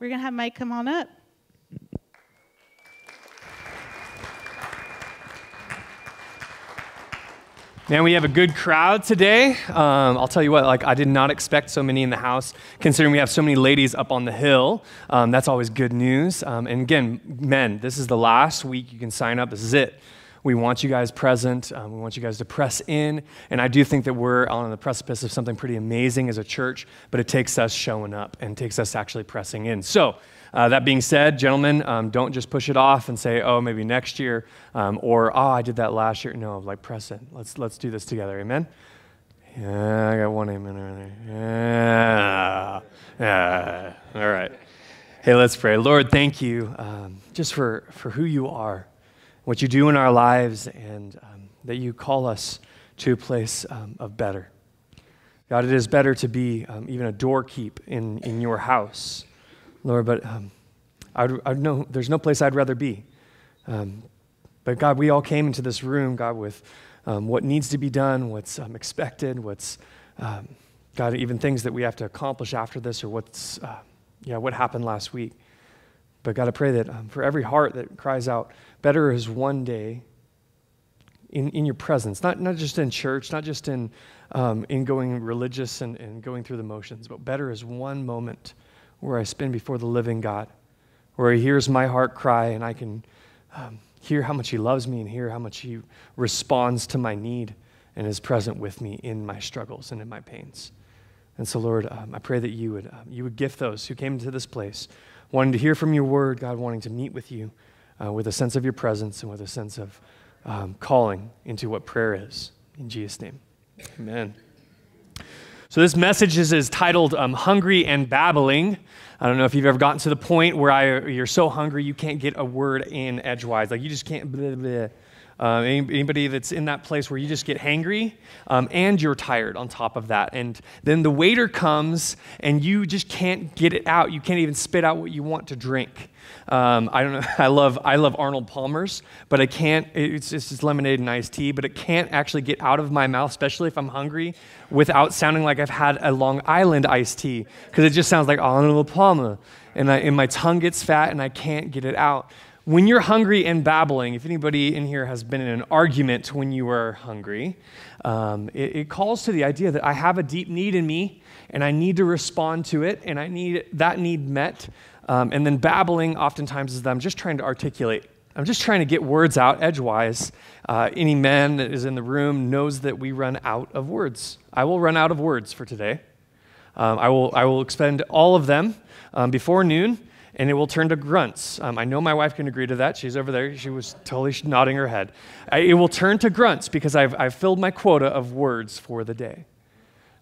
we're going to have Mike come on up. Man, we have a good crowd today. Um, I'll tell you what, like I did not expect so many in the house, considering we have so many ladies up on the hill. Um, that's always good news. Um, and again, men, this is the last week you can sign up. This is it. We want you guys present. Um, we want you guys to press in. And I do think that we're on the precipice of something pretty amazing as a church, but it takes us showing up and takes us actually pressing in. So, uh, that being said, gentlemen, um, don't just push it off and say, oh, maybe next year, um, or oh, I did that last year. No, like press it. Let's, let's do this together. Amen? Yeah, I got one amen right there. Yeah. yeah. All right. Hey, let's pray. Lord, thank you um, just for, for who you are, what you do in our lives, and um, that you call us to a place um, of better. God, it is better to be um, even a doorkeep in, in your house Lord, but um, I'd, I'd know there's no place I'd rather be. Um, but God, we all came into this room, God, with um, what needs to be done, what's expected, what's, God, even things that we have to accomplish after this or what's, uh, yeah, what happened last week. But God, I pray that um, for every heart that cries out, better is one day in, in your presence, not, not just in church, not just in, in going religious and, and going through the motions, but better is one moment where I spend before the living God, where He hears my heart cry and I can um, hear how much He loves me and hear how much He responds to my need and is present with me in my struggles and in my pains. And so, Lord, um, I pray that you would, um, you would gift those who came to this place wanting to hear from your word, God, wanting to meet with you uh, with a sense of your presence and with a sense of um, calling into what prayer is. In Jesus' name, amen. So, this message is, is titled um, Hungry and Babbling. I don't know if you've ever gotten to the point where I, you're so hungry you can't get a word in edgewise. Like you just can't. Blah, blah. Uh, anybody that's in that place where you just get hangry um, and you're tired on top of that. And then the waiter comes and you just can't get it out. You can't even spit out what you want to drink. Um, I don't know. I love I love Arnold Palmer's, but I can't. It's just lemonade and iced tea, but it can't actually get out of my mouth, especially if I'm hungry, without sounding like I've had a Long Island iced tea, because it just sounds like Arnold Palmer, and, I, and my tongue gets fat and I can't get it out. When you're hungry and babbling, if anybody in here has been in an argument when you were hungry, um, it, it calls to the idea that I have a deep need in me and I need to respond to it and I need that need met. Um, and then babbling oftentimes is that I'm just trying to articulate. I'm just trying to get words out edgewise. Uh, any man that is in the room knows that we run out of words. I will run out of words for today. Um, I, will, I will expend all of them um, before noon, and it will turn to grunts. Um, I know my wife can agree to that. She's over there. She was totally nodding her head. I, it will turn to grunts because I've, I've filled my quota of words for the day.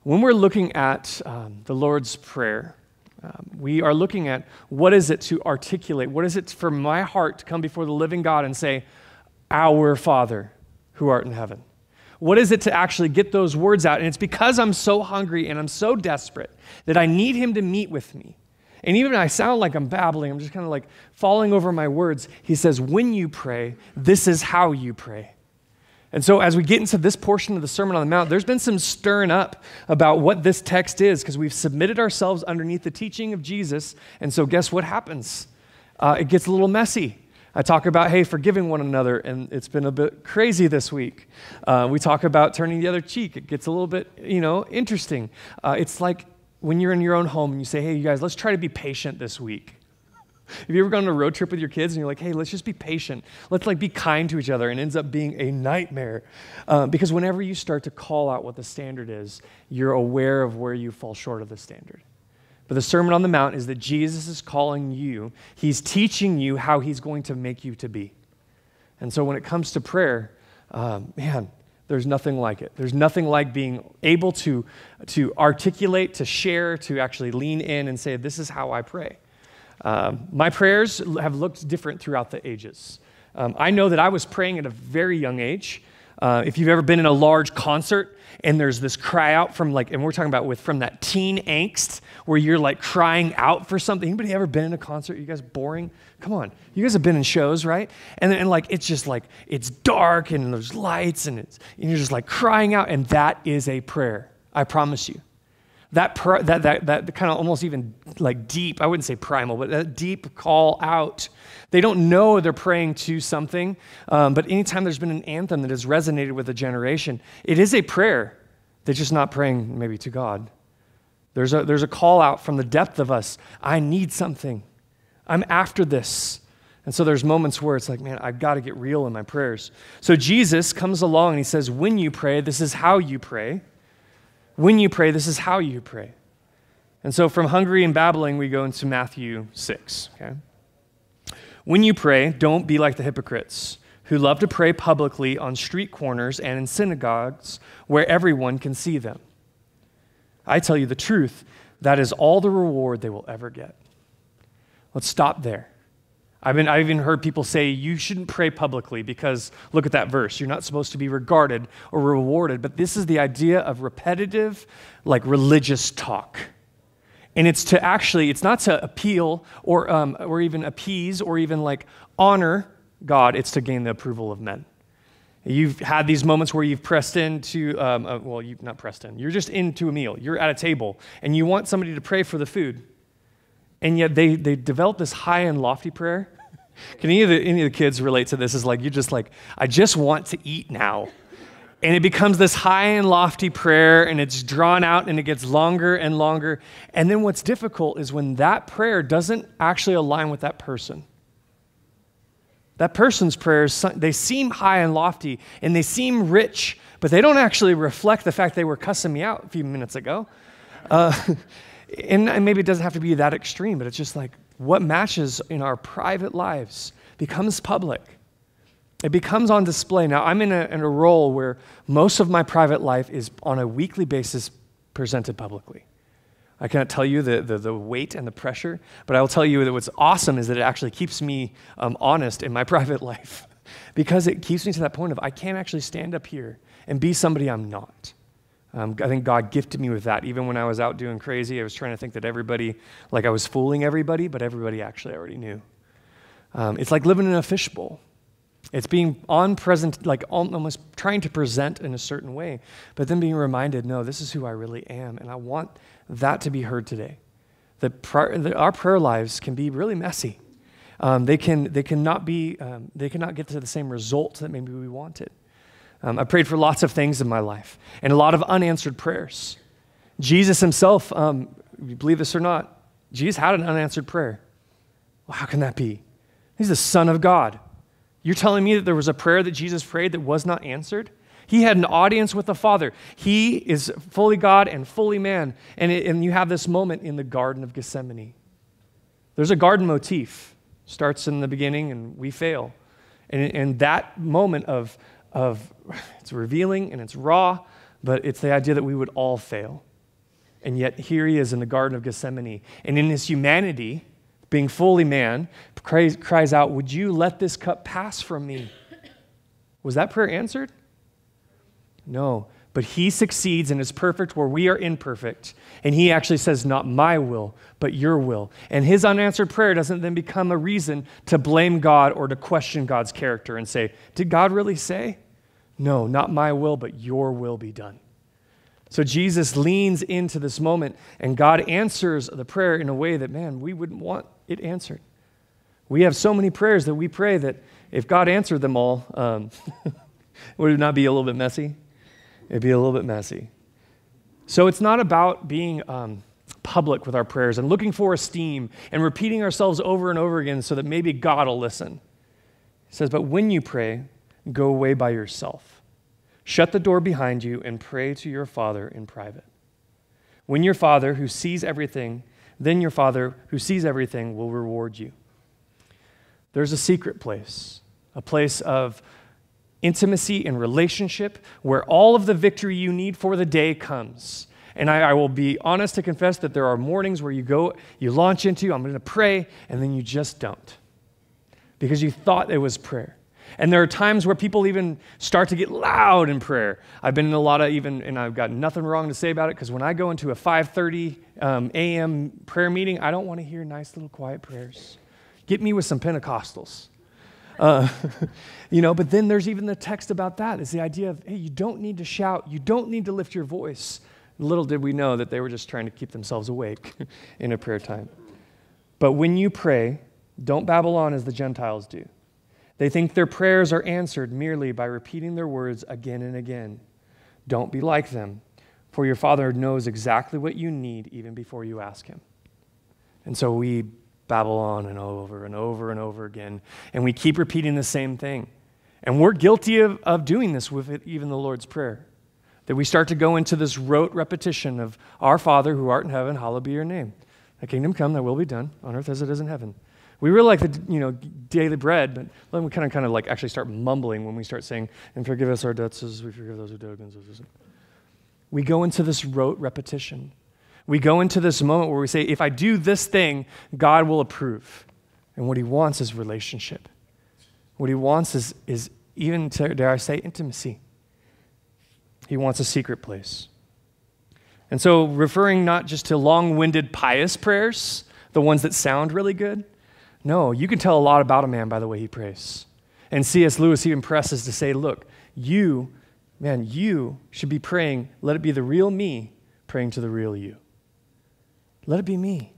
When we're looking at um, the Lord's Prayer, um, we are looking at what is it to articulate? What is it for my heart to come before the living God and say, Our Father who art in heaven? What is it to actually get those words out? And it's because I'm so hungry and I'm so desperate that I need Him to meet with me. And even I sound like I'm babbling, I'm just kind of like falling over my words. He says, When you pray, this is how you pray. And so, as we get into this portion of the Sermon on the Mount, there's been some stirring up about what this text is because we've submitted ourselves underneath the teaching of Jesus. And so, guess what happens? Uh, it gets a little messy. I talk about, hey, forgiving one another, and it's been a bit crazy this week. Uh, we talk about turning the other cheek. It gets a little bit, you know, interesting. Uh, it's like when you're in your own home and you say, hey, you guys, let's try to be patient this week. Have you ever gone on a road trip with your kids and you're like, hey, let's just be patient. Let's like be kind to each other and it ends up being a nightmare. Uh, because whenever you start to call out what the standard is, you're aware of where you fall short of the standard. But the Sermon on the Mount is that Jesus is calling you, he's teaching you how he's going to make you to be. And so when it comes to prayer, um, man, there's nothing like it. There's nothing like being able to, to articulate, to share, to actually lean in and say, This is how I pray. Um, my prayers have looked different throughout the ages. Um, I know that I was praying at a very young age. Uh, if you've ever been in a large concert and there's this cry out from like, and we're talking about with from that teen angst where you're like crying out for something. Anybody ever been in a concert? You guys boring? Come on, you guys have been in shows, right? And and like it's just like it's dark and there's lights and it's and you're just like crying out, and that is a prayer. I promise you. That, that, that, that kind of almost even like deep, I wouldn't say primal, but that deep call out. They don't know they're praying to something, um, but anytime there's been an anthem that has resonated with a generation, it is a prayer. They're just not praying maybe to God. There's a, there's a call out from the depth of us I need something. I'm after this. And so there's moments where it's like, man, I've got to get real in my prayers. So Jesus comes along and he says, when you pray, this is how you pray. When you pray, this is how you pray. And so from hungry and babbling, we go into Matthew 6. Okay? When you pray, don't be like the hypocrites who love to pray publicly on street corners and in synagogues where everyone can see them. I tell you the truth, that is all the reward they will ever get. Let's stop there. I've, been, I've even heard people say you shouldn't pray publicly because look at that verse. You're not supposed to be regarded or rewarded. But this is the idea of repetitive, like religious talk. And it's to actually, it's not to appeal or, um, or even appease or even like honor God, it's to gain the approval of men. You've had these moments where you've pressed into, um, uh, well, you've not pressed in, you're just into a meal, you're at a table, and you want somebody to pray for the food. And yet they, they develop this high and lofty prayer. Can any of, the, any of the kids relate to this? Is like, you're just like, I just want to eat now. And it becomes this high and lofty prayer, and it's drawn out and it gets longer and longer. And then what's difficult is when that prayer doesn't actually align with that person. That person's prayers, they seem high and lofty and they seem rich, but they don't actually reflect the fact they were cussing me out a few minutes ago. Uh, and maybe it doesn't have to be that extreme, but it's just like what matches in our private lives becomes public. It becomes on display. Now, I'm in a, in a role where most of my private life is on a weekly basis presented publicly. I cannot tell you the, the, the, weight and the pressure, but I will tell you that what's awesome is that it actually keeps me um, honest in my private life because it keeps me to that point of I can't actually stand up here and be somebody I'm not. Um, I think God gifted me with that. Even when I was out doing crazy, I was trying to think that everybody, like I was fooling everybody, but everybody actually already knew. Um, it's like living in a fishbowl. It's being on present, like almost trying to present in a certain way, but then being reminded, no, this is who I really am. And I want that to be heard today. That, our prayer lives can be really messy. Um, they, can, they, cannot be, um, they cannot get to the same result that maybe we wanted. Um, I prayed for lots of things in my life and a lot of unanswered prayers. Jesus himself, um, you believe this or not, Jesus had an unanswered prayer. Well, how can that be? He's the Son of God. You're telling me that there was a prayer that Jesus prayed that was not answered? He had an audience with the Father. He is fully God and fully man. And, it, and you have this moment in the Garden of Gethsemane. There's a garden motif, starts in the beginning, and we fail. And, and that moment of of it's revealing and it's raw, but it's the idea that we would all fail. And yet here he is in the Garden of Gethsemane. And in his humanity, being fully man, cries, cries out, Would you let this cup pass from me? Was that prayer answered? No. But he succeeds and is perfect where we are imperfect. And he actually says, Not my will, but your will. And his unanswered prayer doesn't then become a reason to blame God or to question God's character and say, Did God really say? No, not my will, but your will be done. So Jesus leans into this moment, and God answers the prayer in a way that, man, we wouldn't want it answered. We have so many prayers that we pray that if God answered them all, um, would it not be a little bit messy? It'd be a little bit messy. So it's not about being um, public with our prayers and looking for esteem and repeating ourselves over and over again so that maybe God will listen. He says, but when you pray, go away by yourself. Shut the door behind you and pray to your Father in private. When your Father, who sees everything, then your Father, who sees everything, will reward you. There's a secret place, a place of intimacy and relationship where all of the victory you need for the day comes. And I, I, will be honest to confess that there are mornings where you go, you launch into, I'm going to pray, and then you just don't because you thought it was prayer. And there are times where people even start to get loud in prayer. I've been in a lot of even, and I've got nothing wrong to say about it because when I go into a 5:30 um, a.m. prayer meeting, I don't want to hear nice little quiet prayers. Get me with some Pentecostals. Uh, you know, but then there's even the text about that. It's the idea of, hey, you don't need to shout, you don't need to lift your voice. Little did we know that they were just trying to keep themselves awake in a prayer time. But when you pray, don't babble on as the Gentiles do. They think their prayers are answered merely by repeating their words again and again. Don't be like them, for your Father knows exactly what you need even before you ask Him. And so we babble on and over and over and over again, and we keep repeating the same thing. And we're guilty of, of doing this with it, even the Lord's Prayer. That we start to go into this rote repetition of, Our Father who art in heaven, hallowed be your name. Thy kingdom come, thy will be done, on earth as it is in heaven. We really like the you know daily bread, but then we kind of kind of like actually start mumbling when we start saying, "And forgive us our debts as we forgive those who do against us." We go into this rote repetition. We go into this moment where we say, "If I do this thing, God will approve." And what He wants is relationship. What He wants is is even dare I say intimacy. He wants a secret place. And so, referring not just to long winded pious prayers, the ones that sound really good, no, you can tell a lot about a man by the way he prays. And C.S. Lewis even presses to say, look, you, man, you should be praying, let it be the real me praying to the real you. Let it be me.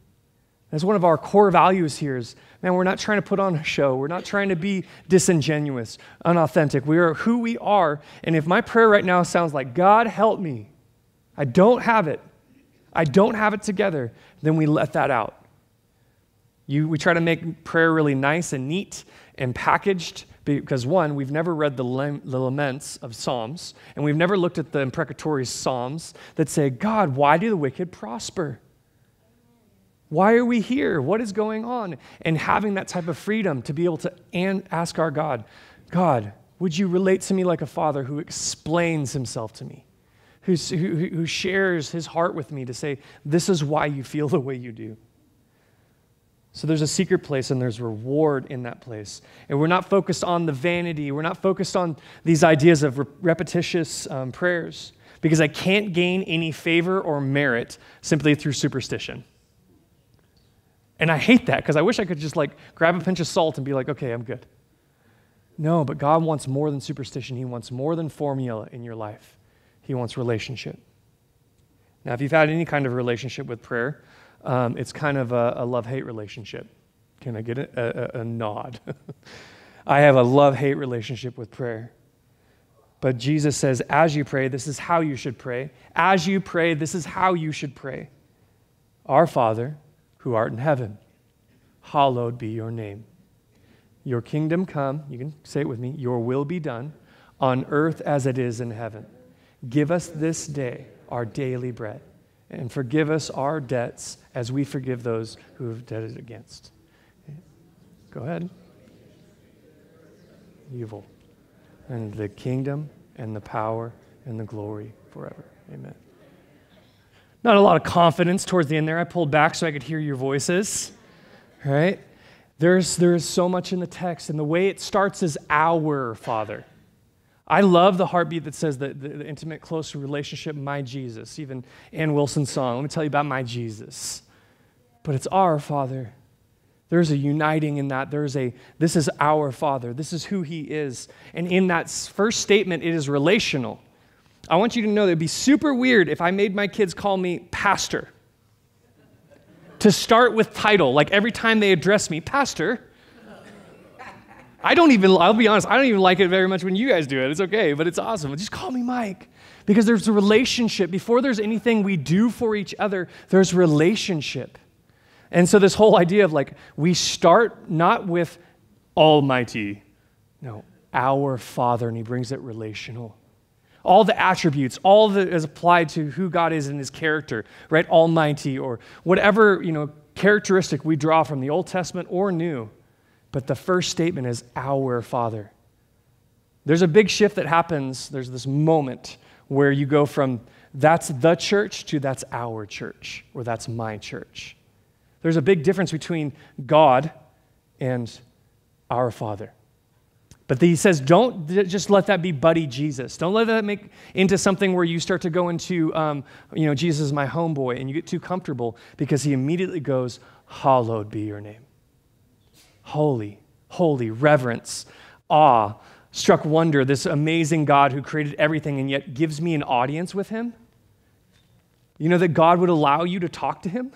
That's one of our core values here is, man, we're not trying to put on a show. We're not trying to be disingenuous, unauthentic. We are who we are. And if my prayer right now sounds like, God, help me, I don't have it, I don't have it together, then we let that out. You, we try to make prayer really nice and neat and packaged because, one, we've never read the, the laments of Psalms, and we've never looked at the imprecatory Psalms that say, God, why do the wicked prosper? Why are we here? What is going on? And having that type of freedom to be able to ask our God, God, would you relate to me like a father who explains himself to me, who, who shares his heart with me to say, this is why you feel the way you do? So there's a secret place and there's reward in that place. And we're not focused on the vanity. We're not focused on these ideas of re- repetitious um, prayers because I can't gain any favor or merit simply through superstition. And I hate that because I wish I could just like grab a pinch of salt and be like, okay, I'm good. No, but God wants more than superstition. He wants more than formula in your life. He wants relationship. Now, if you've had any kind of relationship with prayer, um, it's kind of a, a love hate relationship. Can I get a, a, a nod? I have a love hate relationship with prayer. But Jesus says, as you pray, this is how you should pray. As you pray, this is how you should pray. Our Father, who art in heaven, hallowed be your name. Your kingdom come, you can say it with me, your will be done on earth as it is in heaven. Give us this day our daily bread and forgive us our debts as we forgive those who have debted against. Go ahead. Evil. And the kingdom and the power and the glory forever. Amen. Not a lot of confidence towards the end there. I pulled back so I could hear your voices. Right? There's, there's so much in the text, and the way it starts is our Father. I love the heartbeat that says that the, the, intimate, close relationship, my Jesus. Even Anne Wilson's song, let me tell you about my Jesus. But it's our Father. There's a uniting in that. There's a, this is our Father. This is who He is. And in that first statement, it is relational. I want you to know that it'd be super weird if I made my kids call me pastor. to start with title, like every time they address me, pastor. I don't even, I'll be honest, I don't even like it very much when you guys do it. It's okay, but it's awesome. Just call me Mike. Because there's a relationship. Before there's anything we do for each other, there's relationship. And so, this whole idea of like, we start not with Almighty, no, our Father, and He brings it relational. All the attributes, all that is applied to who God is in His character, right? Almighty, or whatever, you know, characteristic we draw from the Old Testament or New but the first statement is our Father. There's a big shift that happens. There's this moment where you go from that's the church to that's our church or that's my church. There's a big difference between God and our Father. But he says, don't just let that be buddy Jesus. Don't let that make into something where you start to go into, um, you know, Jesus is my homeboy and you get too comfortable because he immediately goes, hallowed be your name holy, holy, reverence, awe, struck wonder, this amazing God who created everything and yet gives me an audience with him? You know that God would allow you to talk to him?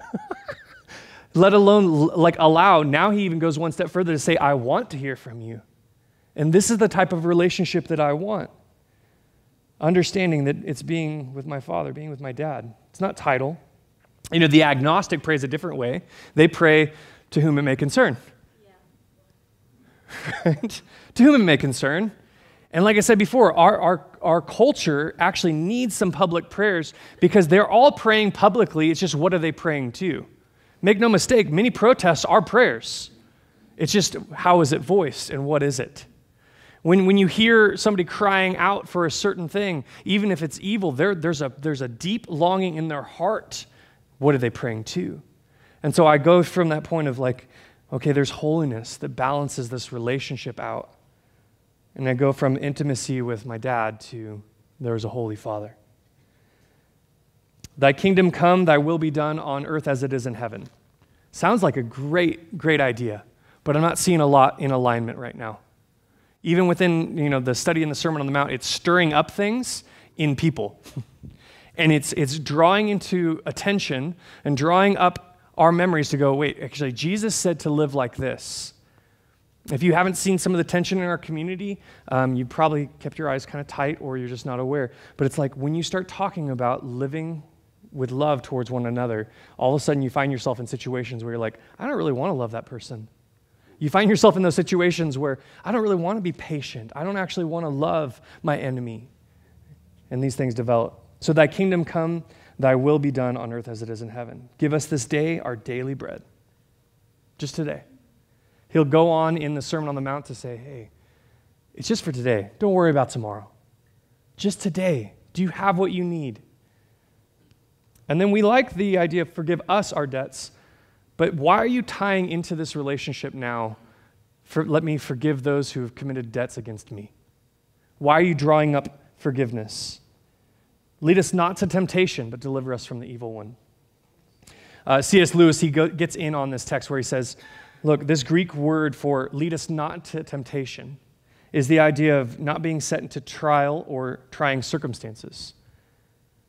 Let alone like allow. Now he even goes one step further to say, I want to hear from you. And this is the type of relationship that I want. Understanding that it's being with my father, being with my dad. It's not title. You know, the agnostic prays a different way. They pray to whom it may concern. Right? To whom it may concern. And like I said before, our, our, our culture actually needs some public prayers because they're all praying publicly. It's just what are they praying to? Make no mistake, many protests are prayers. It's just how is it voiced and what is it? When, when you hear somebody crying out for a certain thing, even if it's evil, there, there's, a, there's a deep longing in their heart. What are they praying to? And so I go from that point of like, okay, there's holiness that balances this relationship out. And I go from intimacy with my dad to there's a holy father. Thy kingdom come, thy will be done on earth as it is in heaven. Sounds like a great, great idea, but I'm not seeing a lot in alignment right now. Even within you know, the study in the Sermon on the Mount, it's stirring up things in people. and it's, it's drawing into attention and drawing up our memories to go, wait, actually, Jesus said to live like this. If you haven't seen some of the tension in our community, um, you probably kept your eyes kind of tight or you're just not aware. But it's like when you start talking about living with love towards one another, all of a sudden you find yourself in situations where you're like, I don't really want to love that person. You find yourself in those situations where I don't really want to be patient. I don't actually want to love my enemy. And these things develop. So, thy kingdom come, thy will be done on earth as it is in heaven. Give us this day our daily bread. Just today. He'll go on in the Sermon on the Mount to say, hey, it's just for today. Don't worry about tomorrow. Just today. Do you have what you need? And then we like the idea of forgive us our debts, but why are you tying into this relationship now? For, let me forgive those who have committed debts against me. Why are you drawing up forgiveness? Lead us not to temptation, but deliver us from the evil one. Uh, C.S. Lewis, he go, gets in on this text where he says, Look, this Greek word for lead us not to temptation is the idea of not being set into trial or trying circumstances.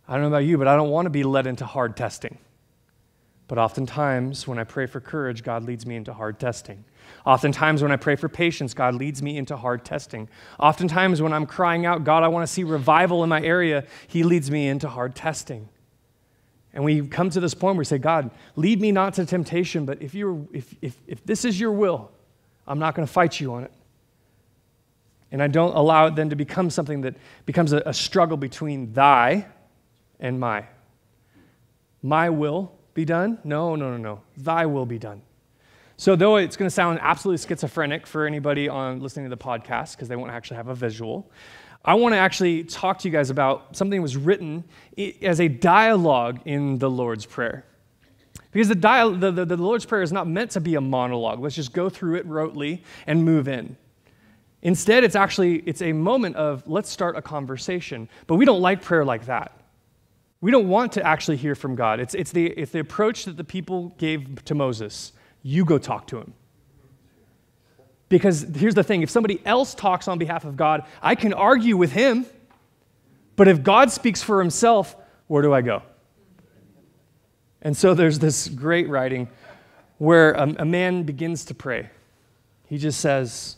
I don't know about you, but I don't want to be led into hard testing. But oftentimes, when I pray for courage, God leads me into hard testing. Oftentimes, when I pray for patience, God leads me into hard testing. Oftentimes, when I'm crying out, God, I want to see revival in my area, He leads me into hard testing. And we come to this point where we say, God, lead me not to temptation, but if, you're, if, if, if this is your will, I'm not going to fight you on it. And I don't allow it then to become something that becomes a, a struggle between thy and my. My will be done? No, no, no, no. Thy will be done. So, though it's going to sound absolutely schizophrenic for anybody on listening to the podcast, because they won't actually have a visual, I want to actually talk to you guys about something that was written as a dialogue in the Lord's Prayer. Because the, dial- the, the, the Lord's Prayer is not meant to be a monologue. Let's just go through it rotely and move in. Instead, it's actually it's a moment of let's start a conversation. But we don't like prayer like that. We don't want to actually hear from God. It's, it's, the, it's the approach that the people gave to Moses. You go talk to him. Because here's the thing if somebody else talks on behalf of God, I can argue with him. But if God speaks for himself, where do I go? And so there's this great writing where a, a man begins to pray. He just says,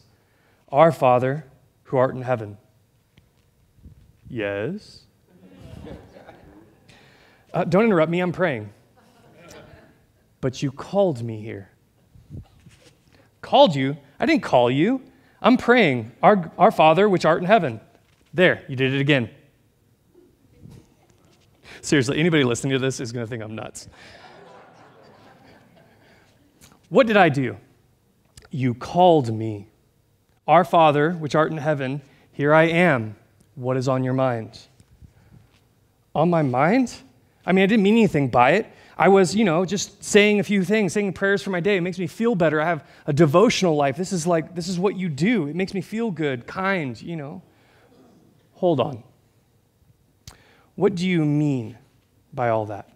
Our Father who art in heaven. Yes. Uh, don't interrupt me, I'm praying. But you called me here. Called you? I didn't call you. I'm praying. Our, our Father, which art in heaven. There, you did it again. Seriously, anybody listening to this is going to think I'm nuts. What did I do? You called me. Our Father, which art in heaven, here I am. What is on your mind? On my mind? I mean, I didn't mean anything by it. I was, you know, just saying a few things, saying prayers for my day. It makes me feel better. I have a devotional life. This is like, this is what you do. It makes me feel good, kind, you know. Hold on. What do you mean by all that?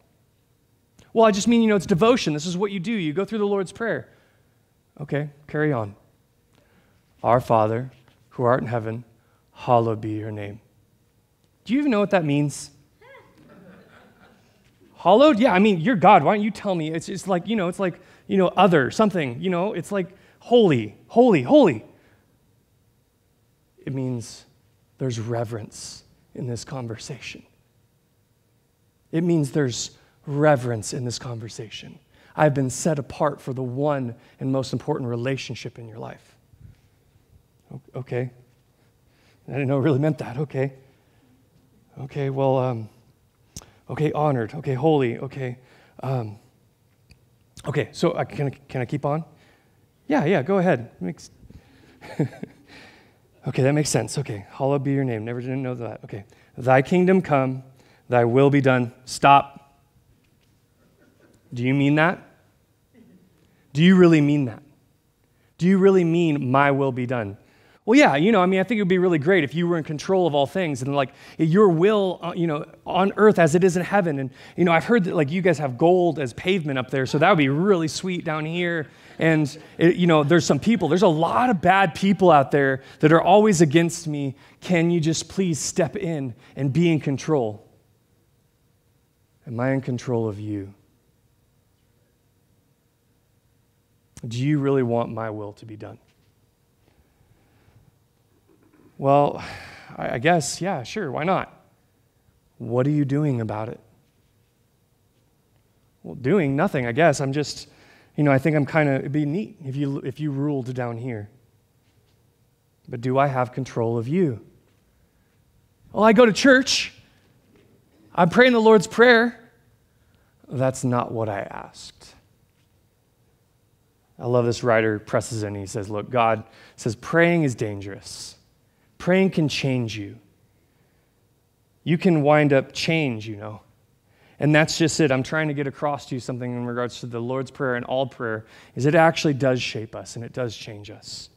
Well, I just mean, you know, it's devotion. This is what you do. You go through the Lord's Prayer. Okay, carry on. Our Father, who art in heaven, hallowed be your name. Do you even know what that means? Hallowed? Yeah, I mean, you're God. Why don't you tell me? It's just like, you know, it's like, you know, other, something, you know, it's like holy, holy, holy. It means there's reverence in this conversation. It means there's reverence in this conversation. I've been set apart for the one and most important relationship in your life. Okay. I didn't know it really meant that. Okay. Okay, well, um, okay, honored. Okay, holy. Okay. Um, okay, so I, can, I, can I keep on? Yeah, yeah, go ahead. Makes okay, that makes sense. Okay, hallowed be your name. Never didn't know that. Okay. Thy kingdom come, thy will be done. Stop. Do you mean that? Do you really mean that? Do you really mean my will be done? Well, yeah, you know, I mean, I think it would be really great if you were in control of all things and like your will, uh, you know, on earth as it is in heaven. And, you know, I've heard that like you guys have gold as pavement up there, so that would be really sweet down here. And, it, you know, there's some people, there's a lot of bad people out there that are always against me. Can you just please step in and be in control? Am I in control of you? Do you really want my will to be done? Well, I guess, yeah, sure, why not? What are you doing about it? Well, doing nothing, I guess. I'm just, you know, I think I'm kind of, it'd be neat if you, if you ruled down here. But do I have control of you? Well, I go to church. I'm praying the Lord's Prayer. That's not what I asked. I love this writer presses in. He says, Look, God says praying is dangerous. Praying can change you. You can wind up change, you know. And that's just it. I'm trying to get across to you something in regards to the Lord's Prayer and all prayer is it actually does shape us and it does change us.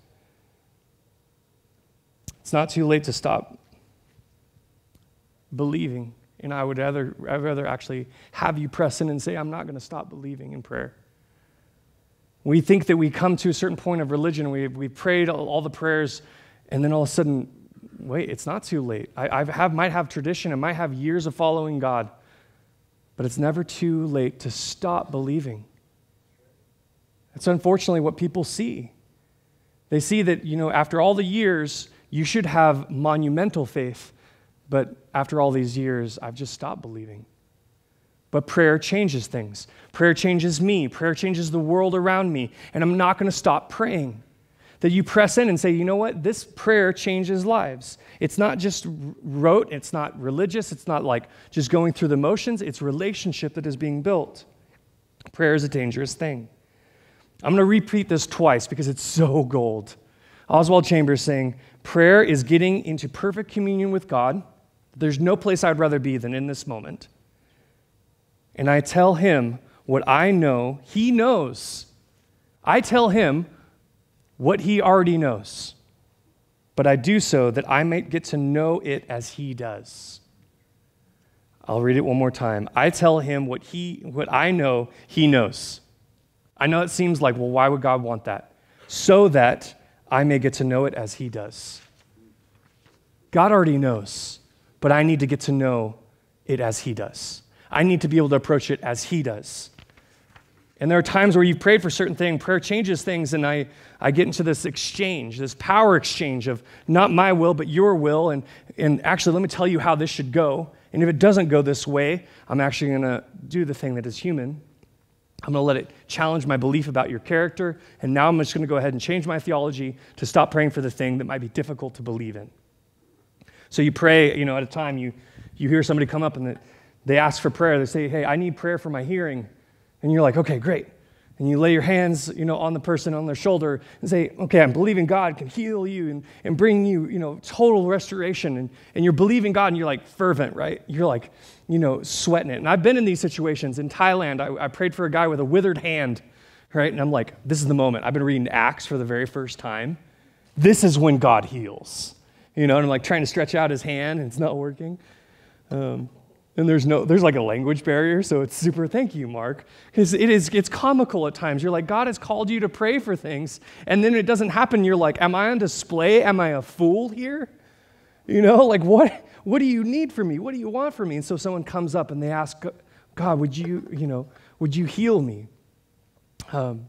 It's not too late to stop believing. And I would rather, I'd rather actually have you press in and say, I'm not going to stop believing in prayer. We think that we come to a certain point of religion, we, we prayed all, all the prayers, and then all of a sudden, wait, it's not too late. I, I have, might have tradition, I might have years of following God, but it's never too late to stop believing. It's unfortunately what people see. They see that, you know, after all the years, you should have monumental faith, but after all these years, I've just stopped believing. But prayer changes things. Prayer changes me. Prayer changes the world around me. And I'm not going to stop praying. That you press in and say, you know what? This prayer changes lives. It's not just rote, it's not religious, it's not like just going through the motions, it's relationship that is being built. Prayer is a dangerous thing. I'm going to repeat this twice because it's so gold. Oswald Chambers saying, Prayer is getting into perfect communion with God. There's no place I'd rather be than in this moment and I tell him what I know he knows. I tell him what he already knows, but I do so that I might get to know it as he does. I'll read it one more time. I tell him what he what I know he knows. I know it seems like, well, why would God want that? So that I may get to know it as he does. God already knows, but I need to get to know it as he does. I need to be able to approach it as He does. And there are times where you've prayed for certain things, prayer changes things, and I, I get into this exchange, this power exchange of not my will, but your will. And, and actually, let me tell you how this should go. And if it doesn't go this way, I'm actually going to do the thing that is human. I'm going to let it challenge my belief about your character. And now I'm just going to go ahead and change my theology to stop praying for the thing that might be difficult to believe in. So you pray, you know, at a time, you, you hear somebody come up and they ask for prayer. They say, Hey, I need prayer for my hearing. And you're like, Okay, great. And you lay your hands, you know, on the person on their shoulder and say, Okay, I'm believing God can heal you and, and bring you, you know, total restoration. And, and you're believing God and you're like fervent, right? You're like, you know, sweating it. And I've been in these situations. In Thailand, I, I prayed for a guy with a withered hand, right? And I'm like, This is the moment. I've been reading Acts for the very first time. This is when God heals. You know, and I'm like trying to stretch out his hand and it's not working. Um, and there's no there's like a language barrier so it's super thank you mark because it is it's comical at times you're like god has called you to pray for things and then it doesn't happen you're like am i on display am i a fool here you know like what what do you need from me what do you want from me and so someone comes up and they ask God, would you, you know, would you heal me? Um,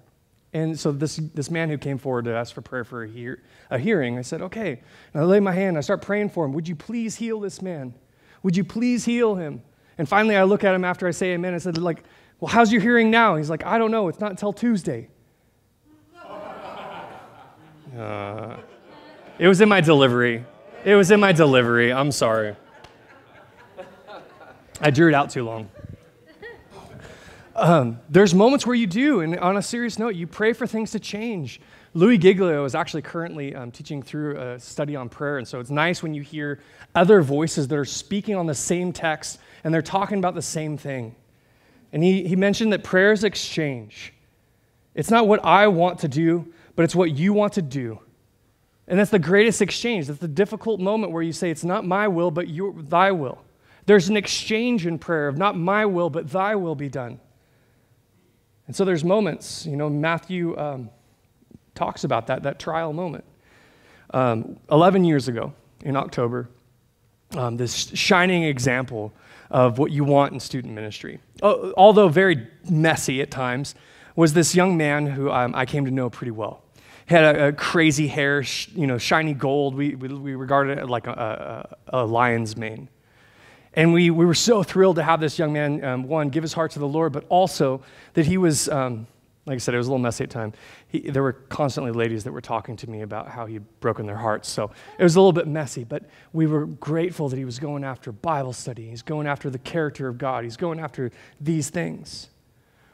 and so this, this man who came forward to ask for prayer for a, hear, a hearing, I said, okay. And I lay my hand, I start praying for him. Would you please heal this man? Would you please heal him? And finally, I look at him after I say amen. I said, like, well, how's your hearing now? He's like, I don't know. It's not until Tuesday. Uh, it was in my delivery. It was in my delivery. I'm sorry. I drew it out too long. Um, there's moments where you do, and on a serious note, you pray for things to change. Louis Giglio is actually currently um, teaching through a study on prayer, and so it's nice when you hear other voices that are speaking on the same text and they're talking about the same thing. And he, he mentioned that prayer is exchange. It's not what I want to do, but it's what you want to do. And that's the greatest exchange. That's the difficult moment where you say, It's not my will, but your, thy will. There's an exchange in prayer of not my will, but thy will be done. And so there's moments, you know, Matthew um, talks about that, that trial moment. Um, 11 years ago, in October, um, this shining example of what you want in student ministry, although very messy at times, was this young man who um, I came to know pretty well. He had a, a crazy hair, sh- you know, shiny gold. We, we, we regarded it like a, a, a lion's mane. And we, we were so thrilled to have this young man, um, one, give his heart to the Lord, but also that he was, um, like I said, it was a little messy at time. He, there were constantly ladies that were talking to me about how he'd broken their hearts. So it was a little bit messy, but we were grateful that he was going after Bible study. He's going after the character of God. He's going after these things.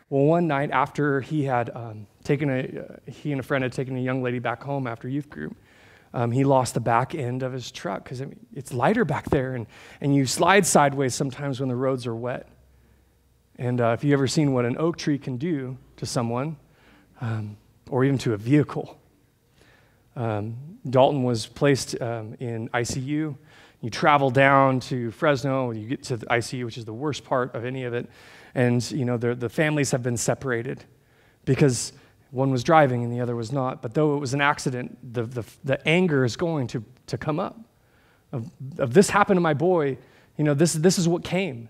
Well, one night after he had um, taken a, uh, he and a friend had taken a young lady back home after youth group, um, he lost the back end of his truck because it's lighter back there, and, and you slide sideways sometimes when the roads are wet. And uh, if you've ever seen what an oak tree can do to someone, um, or even to a vehicle, um, Dalton was placed um, in ICU. You travel down to Fresno, you get to the ICU, which is the worst part of any of it, and you know the, families have been separated because one was driving and the other was not. But though it was an accident, the, the, the anger is going to, to come up. Of, of this happened to my boy, you know, this, this is what came.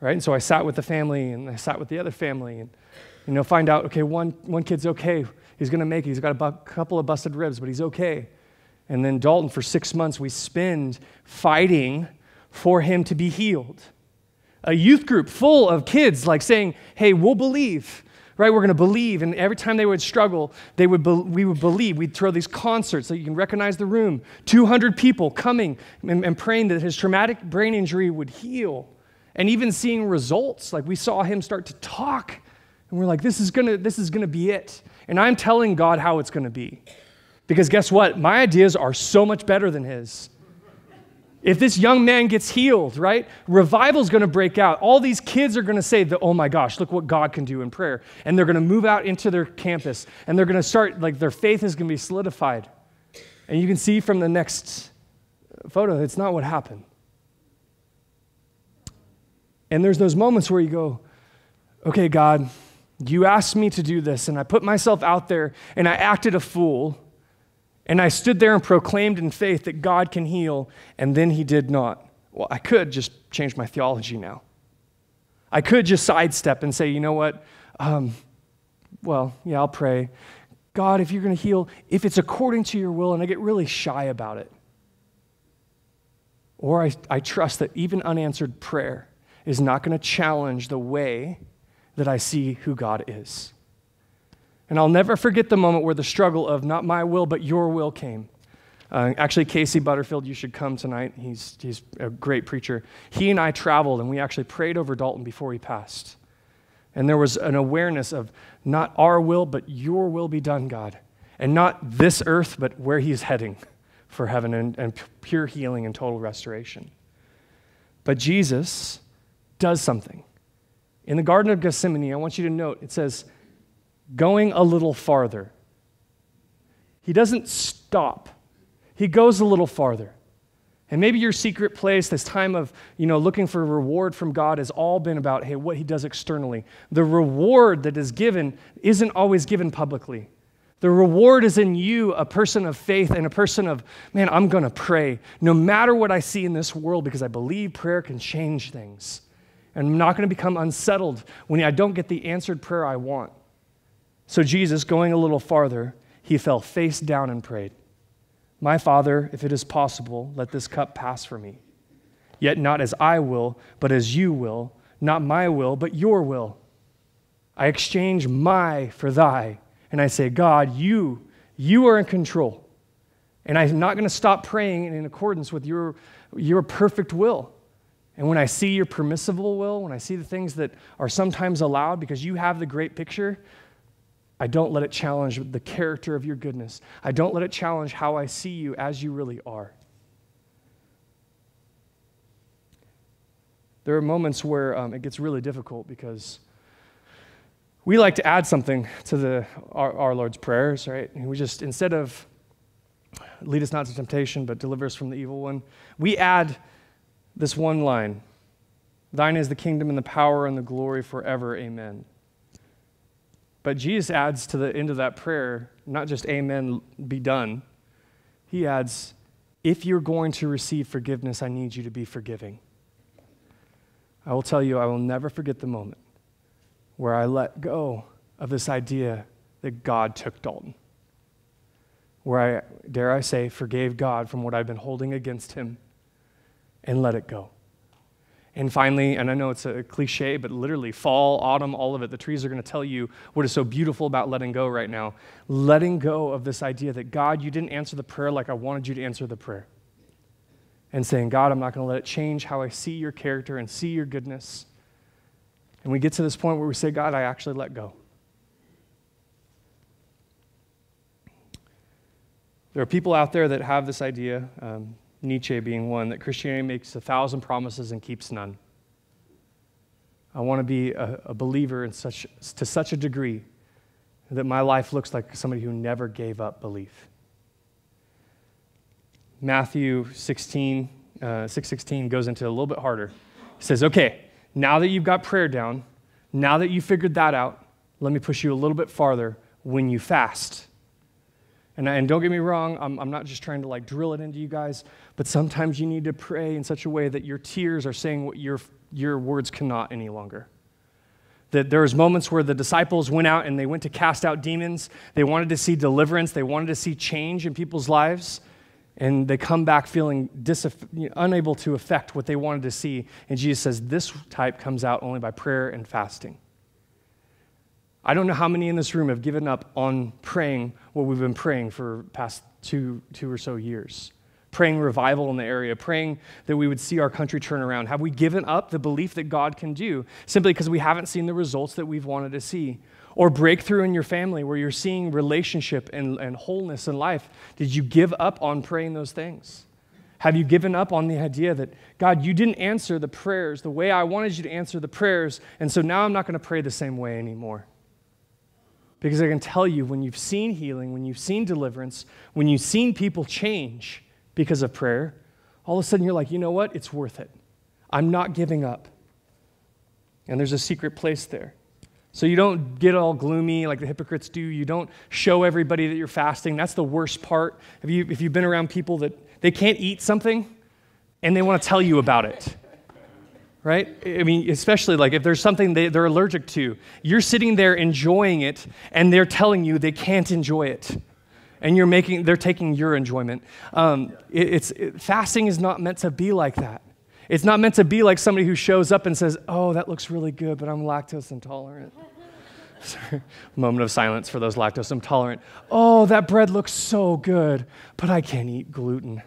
Right? And so I sat with the family and I sat with the other family and, you know, find out, okay, one, one kid's okay. He's going to make it. He's got a bu- couple of busted ribs, but he's okay. And then Dalton, for six months, we spend fighting for him to be healed. A youth group full of kids, like saying, hey, we'll believe right? We're going to believe. And every time they would struggle, they would be, we would believe. We'd throw these concerts so you can recognize the room 200 people coming and, and praying that his traumatic brain injury would heal. And even seeing results. Like we saw him start to talk. And we're like, this is to this is to be it. And I'm telling God how it's to be. Because guess what? My ideas are so much better than his. If this young man gets healed, right? Revival's to break out. All these kids are to say, that, "Oh my gosh, look what God can do in prayer." And they're to move out into their campus and they're to start like their faith is to be solidified. And you can see from the next photo, it's not what happened. And there's those moments where you go, "Okay, God, you asked me to do this and I put myself out there and I acted a fool." And I stood there and proclaimed in faith that God can heal, and then he did not. Well, I could just change my theology now. I could just sidestep and say, you know what? Um, well, yeah, I'll pray. God, if you're going to heal, if it's according to your will, and I get really shy about it. Or I, I trust that even unanswered prayer is not going to challenge the way that I see who God is. And I'll never forget the moment where the struggle of not my will, but your will came. Uh, actually, Casey Butterfield, you should come tonight. He's, he's a great preacher. He and I traveled, and we actually prayed over Dalton before he passed. And there was an awareness of not our will, but your will be done, God. And not this earth, but where he's heading for heaven and, and pure healing and total restoration. But Jesus does something. In the Garden of Gethsemane, I want you to note it says, going a little farther. He doesn't stop, he goes a little farther. And maybe your secret place, this time of, you know, looking for reward from God has all been about, hey, what he does externally. The reward that is given isn't always given publicly. The reward is in you, a person of faith and a person of, man, I'm going to pray no matter what I see in this world because I believe prayer can change things. And I'm not going to become unsettled when I don't get the answered prayer I want. So, Jesus, going a little farther, he fell face down and prayed, My Father, if it is possible, let this cup pass from me. Yet not as I will, but as you will, not my will, but your will. I exchange my for thy, and I say, God, you, you are in control. And I'm not going to stop praying in accordance with your, your perfect will. And when I see your permissible will, when I see the things that are sometimes allowed because you have the great picture, I don't let it challenge the character of your goodness. I don't let it challenge how I see you as you really are. There are moments where um, it gets really difficult because we like to add something to the, our, our Lord's prayers, right? And we just, instead of lead us not to temptation, but deliver us from the evil one, we add this one line Thine is the kingdom and the power and the glory forever. Amen. But Jesus adds to the end of that prayer, not just amen, be done. He adds, if you're going to receive forgiveness, I need you to be forgiving. I will tell you, I will never forget the moment where I let go of this idea that God took Dalton. Where I, dare I say, forgave God from what I've been holding against him and let it go. And finally, and I know it's a cliche, but literally, fall, autumn, all of it, the trees are going to tell you what is so beautiful about letting go right now. Letting go of this idea that God, you didn't answer the prayer like I wanted you to answer the prayer. And saying, God, I'm not going to let it change how I see your character and see your goodness. And we get to this point where we say, God, I actually let go. There are people out there that have this idea. Um, Nietzsche being one, that Christianity makes a thousand promises and keeps none. I want to be a, a believer in such, to such a degree that my life looks like somebody who never gave up belief. Matthew 16, uh, 616 goes into a little bit harder. He says, okay, now that you've got prayer down, now that you figured that out, let me push you a little bit farther when you fast. And, and don't get me wrong, I'm, I'm not just trying to like drill it into you guys, but sometimes you need to pray in such a way that your tears are saying what your, your words cannot any longer. That there was moments where the disciples went out and they went to cast out demons. They wanted to see deliverance. They wanted to see change in people's lives. And they come back feeling unable to affect what they wanted to see. And Jesus says, This type comes out only by prayer and fasting. I don't know how many in this room have given up on praying what we've been praying for past two, two or so years. Praying revival in the area, praying that we would see our country turn around. Have we given up the belief that God can do simply because we haven't seen the results that we've wanted to see? Or breakthrough in your family where you're seeing relationship and, and wholeness in life. Did you give up on praying those things? Have you given up on the idea that, God, you didn't answer the prayers the way I wanted you to answer the prayers, and so now I'm not going to pray the same way anymore? Because I can tell you, when you've seen healing, when you've seen deliverance, when you've seen people change because of prayer, all of a sudden you're like, you know what? It's worth it. I'm not giving up. And there's a secret place there. So you don't get all gloomy like the hypocrites do. You don't show everybody that you're fasting. That's the worst part. Have you, if you've been around people that they can't eat something and they want to tell you about it, right? I mean, especially like if there's something they, they're allergic to, you're sitting there enjoying it, and they're telling you they can't enjoy it. And you're making, they're taking your enjoyment. Um, it, it's, it, fasting is not meant to be like that. It's not meant to be like somebody who shows up and says, Oh, that looks really good, but I'm lactose intolerant. Sorry. Moment of silence for those lactose intolerant. Oh, that bread looks so good, but I can't eat gluten.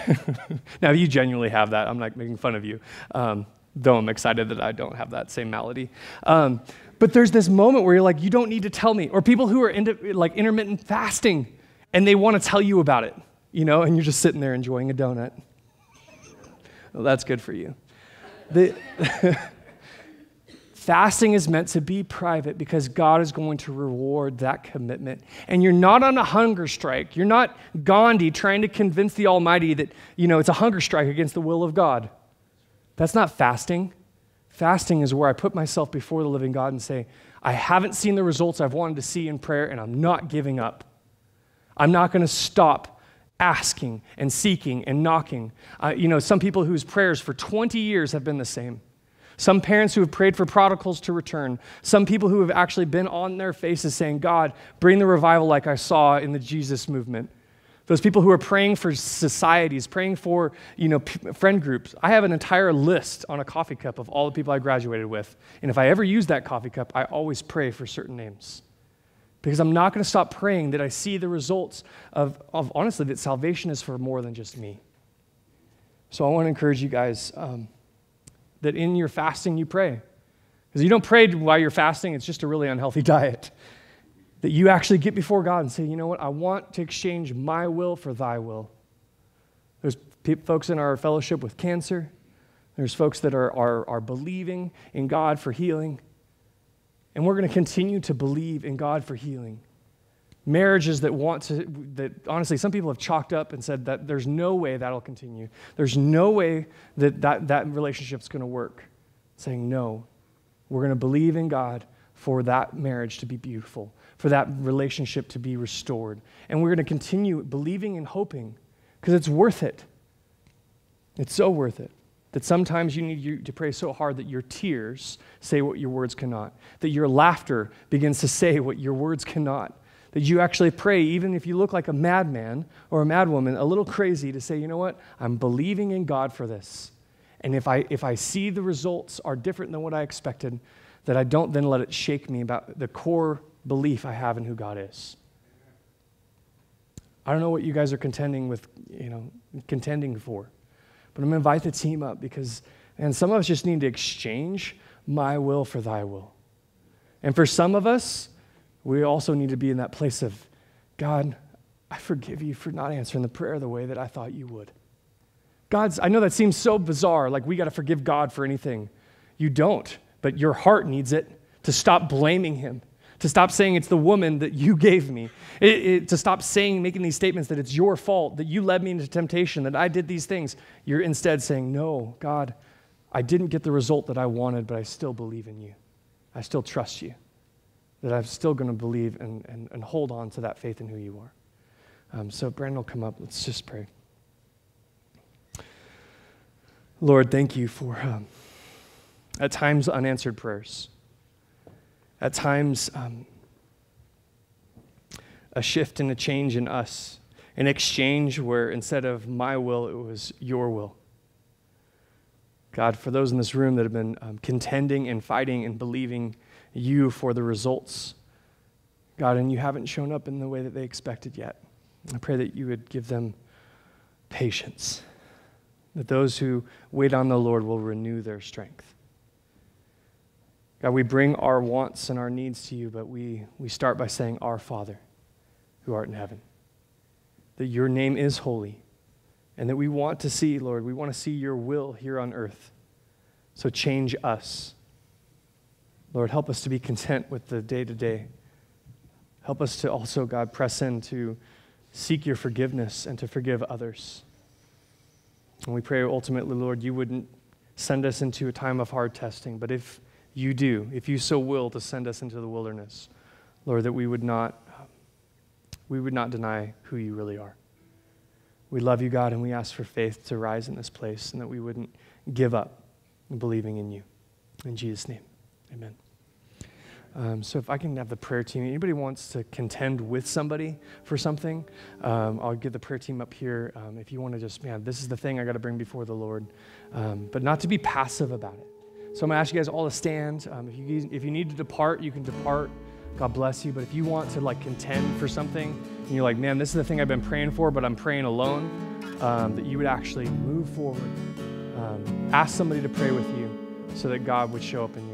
now, you genuinely have that. I'm not making fun of you, um, though I'm excited that I don't have that same malady. Um, but there's this moment where you're like, you don't need to tell me. Or people who are into, like intermittent fasting and they want to tell you about it, you know, and you're just sitting there enjoying a donut. well, that's good for you. The Fasting is meant to be private because God is going to reward that commitment. And you're not on a hunger strike. You're not Gandhi trying to convince the Almighty that, you know, it's a hunger strike against the will of God. That's not fasting. Fasting is where I put myself before the living God and say, I haven't seen the results I've wanted to see in prayer, and I'm not giving up. I'm not going to stop asking and seeking and knocking. Uh, you know, some people whose prayers for 20 years have been the same. Some parents who have prayed for prodigals to return. Some people who have actually been on their faces saying, God, bring the revival like I saw in the Jesus movement. Those people who are praying for societies, praying for you know, friend groups. I have an entire list on a coffee cup of all the people I graduated with. And if I ever use that coffee cup, I always pray for certain names. Because I'm not going to stop praying that I see the results of, of, honestly, that salvation is for more than just me. So I want to encourage you guys um, that in your fasting you pray. Because you don't pray while you're fasting, it's just a really unhealthy diet that you actually get before God and say, you know what, I want to exchange my will for thy will. There's folks in our fellowship with cancer, there's folks that are, are, are believing in God for healing. And we're going to continue to believe in God for healing. Marriages that want to, that honestly, some people have chalked up and said that there's no way that'll continue. There's no way that that, that relationship's going to work. Saying, no, we're going to believe in God for that marriage to be beautiful for that relationship to be restored. And we're going to continue believing and hoping because it's worth it. It's so worth it. That sometimes you need to pray so hard that your tears say what your words cannot, that your laughter begins to say what your words cannot, that you actually pray, even if you look like a madman or a madwoman, a little crazy, to say, you know what, I'm believing in God for this. And if I, if I see the results are different than what I expected, that I don't then let it shake me about the core belief I have in who God is. I don't know what you guys are contending with, you know, contending for, but I'm to invite the team up because, and some of us just need to exchange my will for thy will. And for some of us, we also need to be in that place of, God, I forgive you for not answering the prayer the way that I thought you would. God's, I know that seems so bizarre, like we got to forgive God for anything. You don't, but your heart needs it to stop blaming Him to stop saying it's the woman that you gave me, it, it, to stop saying, making these statements that it's your fault, that you led me into temptation, that I did these things. You're instead saying, No, God, I didn't get the result that I wanted, but I still believe in you. I still trust you. That I'm still going to believe and, and, and hold on to that faith in who you are. Um, so, Brandon will come up. Let's just pray. Lord, thank you for um, at times unanswered prayers at times um, a shift and a change in us, an exchange where instead of my will, it was your will. God, for those in this room that have been um, contending and fighting and believing you for the results, God, and you haven't shown up in the way that they expected yet, I pray that you would give them patience, that those who wait on the Lord will renew their strength. God, we bring our wants and our needs to you, but we, we start by saying, Our Father, who art in heaven. That your name is holy, and that we want to see, Lord, we want to see your will here on earth. So change us. Lord, help us to be content with the day to day. Help us to also, God, press in to seek your forgiveness and to forgive others. And we pray ultimately, Lord, you wouldn't send us into a time of hard testing, but if you do, if you so will, to send us into the wilderness, Lord, that we would not, we would not deny who you really are. We love you, God, and we ask for faith to rise in this place and that we wouldn't give up believing in you. In Jesus' name, amen. Um, so if I can have the prayer team, anybody wants to contend with somebody for something, um, I'll get the prayer team up here. Um, if you want to just, man, this is the thing I got to bring before the Lord, um, but not to be passive about it. So I'm going to ask you guys all to stand. Um, if, you, if you need to depart, you can depart. God bless you. But if you want to like contend for something, and you're like, man, this is the thing I've been praying for, but I'm praying alone, um, that you would actually move forward. Ask somebody to pray with you so that God would show up in your